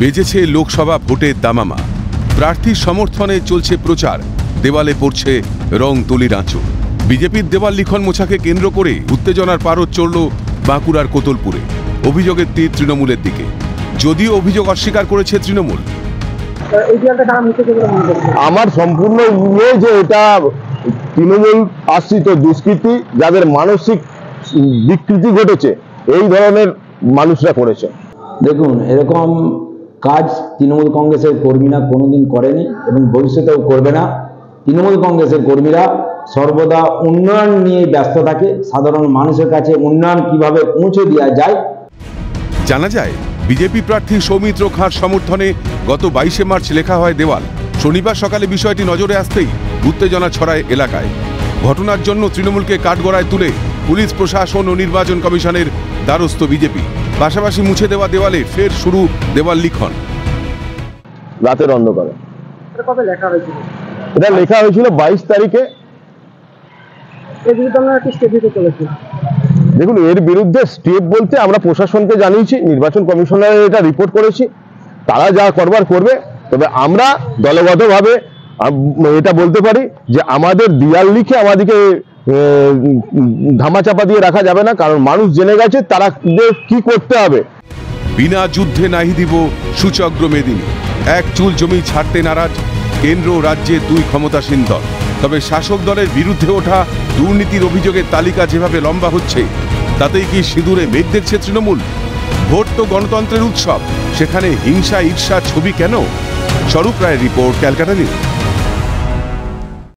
বেজেছে লোকসভা ভোটের দামামা। প্রার্থীর সমর্থনে চলছে প্রচার। দেওয়ালে পড়ছে রং তুলির আঁচড় বিজেপির দেওয়াল লিখন মোছাকে কেন্দ্র করে উত্তেজনার পারদ চড়ল বাঁকুড়ার কোতলপুরে। অভিযোগের তীর তৃণমূলের দিকে। যদিও অভিযোগ অস্বীকার করেছে তৃণমূল। আমার সম্পূর্ণ ইয়ে যে এটা তৃণমূল আশ্রিত দুষ্কৃতি যাদের মানসিক বিকৃতি ঘটেছে এই ধরনের মানুষরা করেছে। দেখুন এরকম কাজ তৃণমূল কংগ্রেসের কর্মীরা কোনোদিন করেনি এবং ভবিষ্যতেও করবে না। তৃণমূল কংগ্রেসের কর্মীরা সর্বদা উন্নয়ন নিয়ে ব্যস্ত থাকে। সাধারণ মানুষের কাছে উন্নয়ন কীভাবে পৌঁছে দেওয়া যায়? জানা যায়, বিজেপি প্রার্থী সৌমিত্র খাঁর সমর্থনে গত বাইশে মার্চ লেখা হয় দেওয়াল। শনিবার সকালে বিষয়টি নজরে আসতেই উত্তেজনা ছড়ায় এলাকায়। ঘটনার জন্য তৃণমূলকে কাঠগড়ায় তুলে পুলিশ প্রশাসন ও নির্বাচন কমিশনের দ্বারস্থ বিজেপি। পাশাপাশি মুছে দেওয়া দেওয়ালে ফের শুরু দেওয়াল লিখন। রাতের অন্ধকারে। এটা লেখা হয়েছিল? এটা লেখা হয়েছিল বাইশ তারিখে। দেখুন এর বিরুদ্ধে স্টেপ বলতে আমরা প্রশাসনকে জানিয়েছি নির্বাচন কমিশনার এটা রিপোর্ট করেছি তারা যা করবার করবে তবে আমরা দলগতভাবে এটা বলতে পারি যে আমাদের দিয়াল লিখে আমাদেরকে ধামাচাপা দিয়ে রাখা যাবে না, কারণ মানুষ জেনে গেছে তারা কি করতে হবে? বিনা যুদ্ধে নাহি দিব সুচগ্র মেদিনী। এক চুল জমি ছাড়তে নারাজ, কেন্দ্র ও রাজ্যের দুই ক্ষমতাসীন দল। তবে শাসক দলের বিরুদ্ধে ওঠা দুর্নীতির অভিযোগের তালিকা যেভাবে লম্বা হচ্ছে, তাতেই কি সিঁদুরে মেঘ দেখছে তৃণমূল? ভোট তো গণতন্ত্রের উৎসব, সেখানে হিংসা ঈর্ষা ছবি কেন? স্বরূপ রায়ের রিপোর্ট ক্যালকাটা নিউজ।